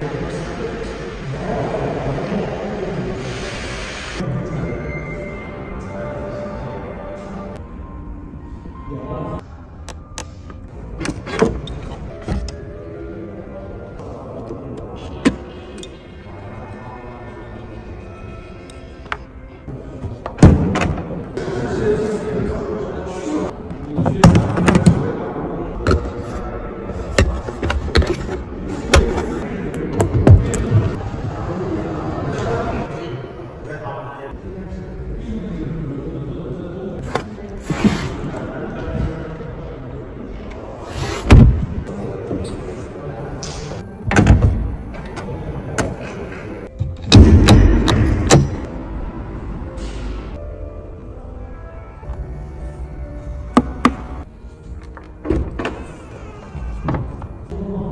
thank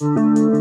Música